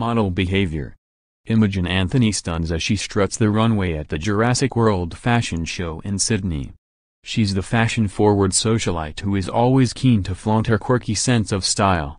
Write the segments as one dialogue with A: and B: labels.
A: model behavior. Imogen Anthony stuns as she struts the runway at the Jurassic World fashion show in Sydney. She's the fashion-forward socialite who is always keen to flaunt her quirky sense of style.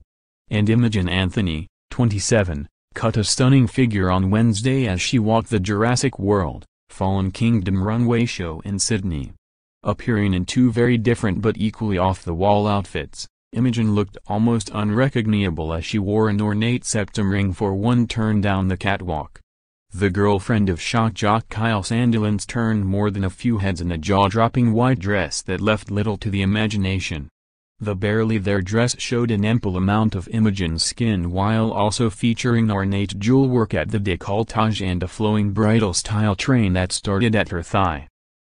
A: And Imogen Anthony, 27, cut a stunning figure on Wednesday as she walked the Jurassic World, Fallen Kingdom runway show in Sydney. Appearing in two very different but equally off-the-wall outfits, Imogen looked almost unrecognizable as she wore an ornate septum ring for one turn down the catwalk. The girlfriend of shock jock Kyle Sandilands turned more than a few heads in a jaw-dropping white dress that left little to the imagination. The barely there dress showed an ample amount of Imogen's skin while also featuring ornate jewel work at the décolletage and a flowing bridal style train that started at her thigh.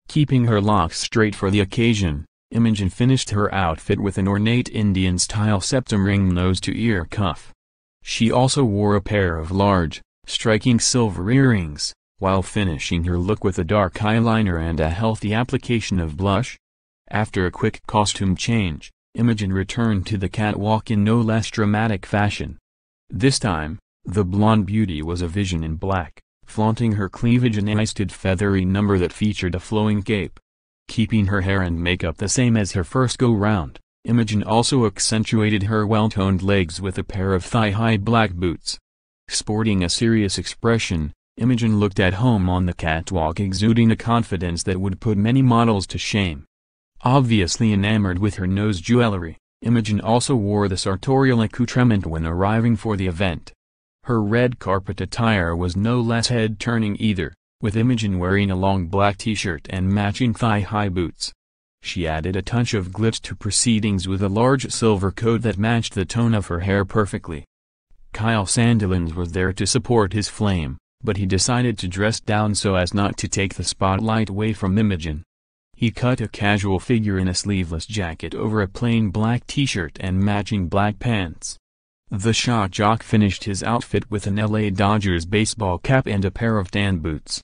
A: Keeping her locks straight for the occasion, Imogen finished her outfit with an ornate Indian-style septum ring nose-to-ear cuff. She also wore a pair of large, striking silver earrings, while finishing her look with a dark eyeliner and a healthy application of blush. After a quick costume change, Imogen returned to the catwalk in no less dramatic fashion. This time, the blonde beauty was a vision in black, flaunting her cleavage in a feathery number that featured a flowing cape. Keeping her hair and makeup the same as her first go-round, Imogen also accentuated her well-toned legs with a pair of thigh-high black boots. Sporting a serious expression, Imogen looked at home on the catwalk exuding a confidence that would put many models to shame. Obviously enamored with her nose jewelry, Imogen also wore the sartorial accoutrement when arriving for the event. Her red carpet attire was no less head-turning either, with Imogen wearing a long black t-shirt and matching thigh-high boots. She added a touch of glitz to proceedings with a large silver coat that matched the tone of her hair perfectly. Kyle Sandilands was there to support his flame, but he decided to dress down so as not to take the spotlight away from Imogen. He cut a casual figure in a sleeveless jacket over a plain black t-shirt and matching black pants. The shock jock finished his outfit with an LA Dodgers baseball cap and a pair of tan boots.